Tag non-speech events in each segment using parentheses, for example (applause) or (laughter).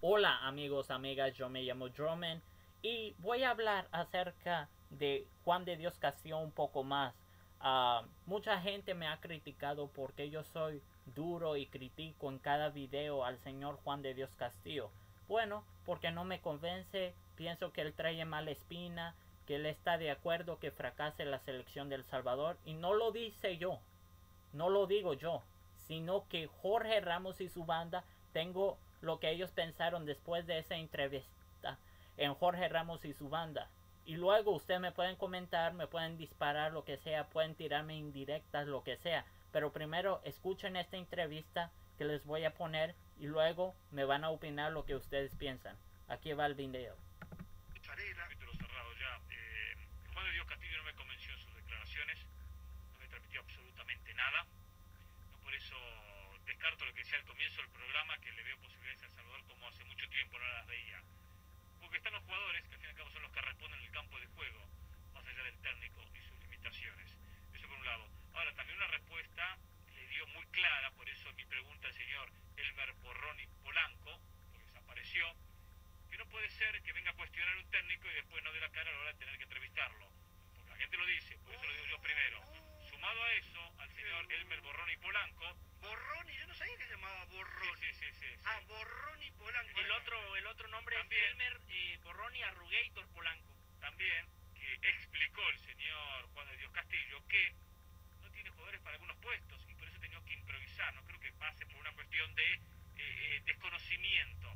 Hola amigos, amigas, yo me llamo Drummond y voy a hablar acerca de Juan de Dios Castillo un poco más. Ah, mucha gente me ha criticado porque yo soy duro y critico en cada video al señor Juan de Dios Castillo. Bueno, porque no me convence, pienso que él trae mala espina, que él está de acuerdo que fracase la selección del Salvador y no lo dice yo, no lo digo yo, sino que Jorge Ramos y su banda tengo lo que ellos pensaron después de esa entrevista en Jorge Ramos y su banda. Y luego ustedes me pueden comentar, me pueden disparar, lo que sea, pueden tirarme indirectas, lo que sea. Pero primero escuchen esta entrevista que les voy a poner y luego me van a opinar lo que ustedes piensan. Aquí va el video. Eh, Dios Castillo no me convenció en sus declaraciones, no me transmitió absolutamente nada. No por eso descarto lo que decía al comienzo del programa, que le veo posibilidades a El Salvador como hace mucho tiempo no las veía. Porque están los jugadores, que al fin y al cabo son los que responden en el campo de juego, más allá del técnico y sus limitaciones. Eso por un lado. Ahora, también una respuesta le dio muy clara, por eso mi pregunta al señor Elmer Porroni Polanco, porque desapareció, que no puede ser que venga a cuestionar un técnico y después no dé la cara a la hora de tener que entrevistarlo. Porque la gente lo dice, por eso lo digo yo primero. Sumado a eso, al señor Elmer Borroni Polanco. Borroni, yo no sabía que se llamaba Borroni. Sí, sí, sí. sí, Ah, Borroni Polanco. El otro, el otro nombre También. es Elmer eh, Borroni Arrugator Polanco. También que explicó el señor Juan de Dios Castillo que no tiene jugadores para algunos puestos y por eso ha tenido que improvisar. No creo que pase por una cuestión de eh, eh, desconocimiento.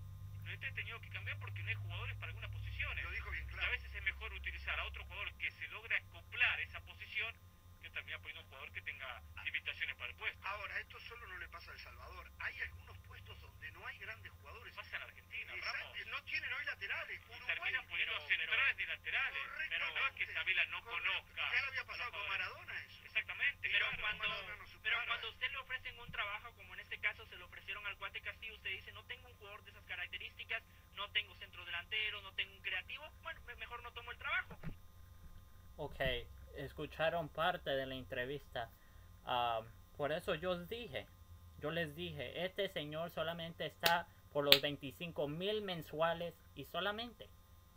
No ha tenido que cambiar porque no hay jugadores para algunas posiciones. Lo dijo bien Y a claro. veces es mejor utilizar a otro jugador que se logra acoplar esa posición que terminar poniendo un jugador que tenga limitaciones para el puesto. Ahora, esto solo no le pasa a El Salvador. Hay algunos puestos donde no hay grandes jugadores. Pasa en Argentina, Exacto, Ramos. No tienen hoy laterales. Y Uruguay terminan poniendo pero- centrales de laterales. Correctamente. Pero no es que Sabela no Correcto. conozca. Ya le había a los pasado con jugadores. Maradona eso. Exactamente. Pero claro. cuando, Maradona no supera. pero cuando a usted le ofrecen un trabajo, como en este caso se lo ofrecieron al Cuate Castillo, usted dice, no tengo un jugador de esas características, no tengo centro delantero, no tengo un creativo, bueno, me- mejor no tomo el trabajo. Ok, escucharon parte de la entrevista. Ah, por eso yo os dije, yo les dije, este señor solamente está por los 25 mil mensuales y solamente.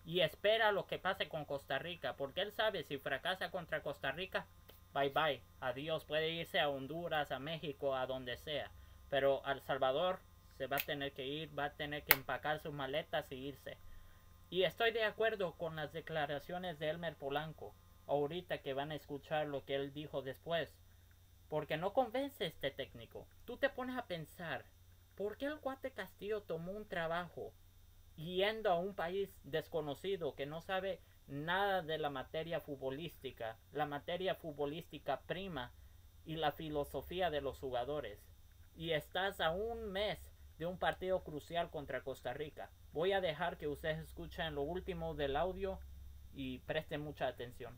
Y espera lo que pase con Costa Rica, porque él sabe si fracasa contra Costa Rica, bye bye, adiós, puede irse a Honduras, a México, a donde sea. Pero al Salvador se va a tener que ir, va a tener que empacar sus maletas y irse. Y estoy de acuerdo con las declaraciones de Elmer Polanco, ahorita que van a escuchar lo que él dijo después. Porque no convence este técnico. Tú te pones a pensar, ¿por qué el Guate Castillo tomó un trabajo yendo a un país desconocido que no sabe nada de la materia futbolística, la materia futbolística prima y la filosofía de los jugadores? Y estás a un mes de un partido crucial contra Costa Rica. Voy a dejar que ustedes escuchen lo último del audio y presten mucha atención.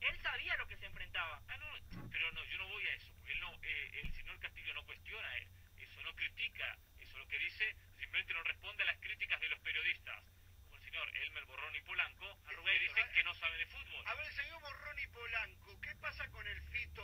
Él sabía lo que se enfrentaba. Ah, no, pero no, yo no voy a eso, él no, eh, el señor Castillo no cuestiona eh, eso, no critica, eso lo que dice, simplemente no responde a las críticas de los periodistas, como el señor Elmer Borrón y Polanco, que dicen que no sabe de fútbol. A ver, señor Borroni Polanco, ¿qué pasa con el Fito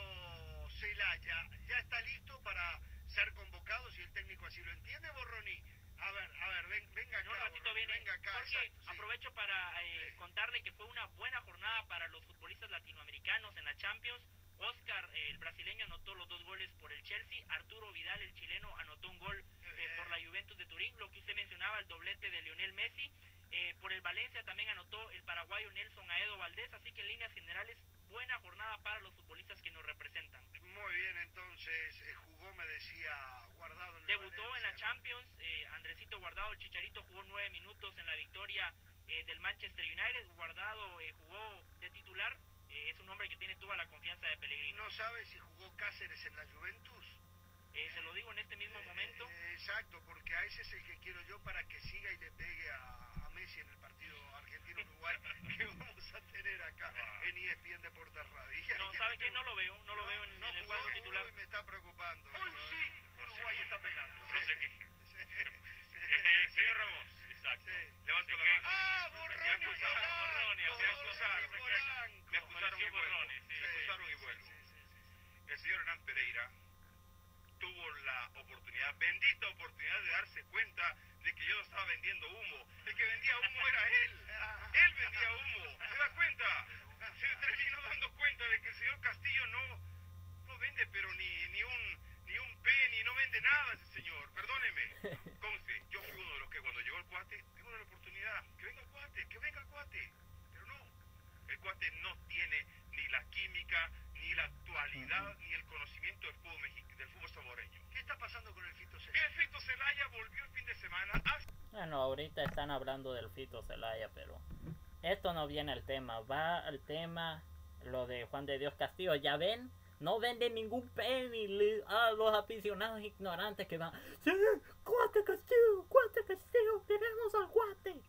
Celaya? ¿Ya está listo para ser convocado si el técnico así lo entiende, Borroni? A ver, a ver, ven- venga acá. ratito viene. venga acá. Jorge, exacto, sí. aprovecho para eh, Sí. contarle que fue una buena jornada para los futbolistas latinoamericanos en la Champions. Oscar, eh, el brasileño, anotó los dos goles por el Chelsea. Arturo Vidal, el chileno, anotó un gol eh, por la Juventus de Turín. Lo que usted mencionaba, el doblete de Lionel Messi. Por el Valencia también anotó el paraguayo Nelson Aedo Valdés. Así que en líneas generales, buena jornada para los futbolistas que nos representan. Muy bien, entonces decía, guardado en Debutó en la. Champions, eh, Andresito Guardado, el Chicharito jugó nueve minutos en la victoria eh, del Manchester United, Guardado eh, jugó de titular, eh, es un hombre que tiene toda la confianza de ¿Y Pellegrino. no sabe si jugó Cáceres en la Juventus? Eh, se lo digo en este mismo momento, exacto, porque a ese es el que quiero yo para que siga y le pegue a, a Messi en el partido Argentina-Uruguay (laughs) que vamos a tener acá en E ESPN Deportes Radio. no, ¿sabe qué? No lo veo, no lo veo en, no en el juego titular. Uruguay, me está preocupando. Hoy sí, Uruguay está pegando. No sé qué. Eh, señor Ramos, exacto. Levanto la mano. ¡Ah, acusaron, Borroni, me acusaron, me acusaron y vuelvo. Me acusaron y vuelvo. el señor Hernán Pereira tuvo la oportunidad, bendita oportunidad de darse cuenta de que yo no estaba vendiendo humo. El que vendía humo era él. Él vendía humo. ¿Se da cuenta? Se terminó dando cuenta de que el señor Castillo no, no vende, pero ni, ni un ni un penny, no vende nada ese señor. Perdóneme. Conste, yo fui uno de los que cuando llegó el cuate, tengo una oportunidad. Que venga el cuate, que venga el cuate. Pero no. El cuate no tiene ni la química, ni la actualidad, ni el conocimiento del fútbol, mexi- del fútbol saboreño. ¿Qué está pasando con el Fito Celaya? El Fito Celaya volvió el fin de semana a Bueno, ahorita están hablando del Fito Celaya, pero esto no viene al tema. Va al tema lo de Juan de Dios Castillo. Ya ven, no venden ningún penny a los aficionados ignorantes que van. Sí, cuate Castillo, cuate Castillo, queremos al cuate.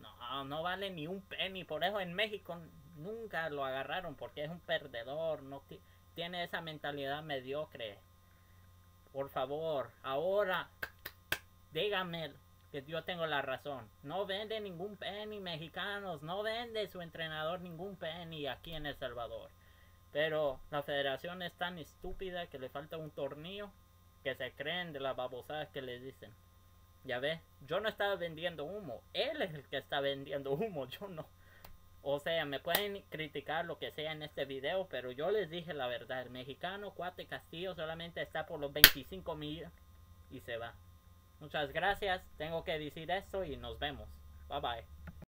No, no vale ni un penny. Por eso en México nunca lo agarraron porque es un perdedor. No ti- tiene esa mentalidad mediocre. Por favor, ahora dígame que yo tengo la razón. No vende ningún penny mexicanos, no vende su entrenador ningún penny aquí en El Salvador. Pero la federación es tan estúpida que le falta un tornillo que se creen de las babosadas que les dicen. Ya ve, yo no estaba vendiendo humo, él es el que está vendiendo (laughs) humo, yo no. O sea, me pueden criticar lo que sea en este video, pero yo les dije la verdad. El mexicano Cuate Castillo solamente está por los 25 mil y se va. Muchas gracias, tengo que decir esto y nos vemos. Bye bye.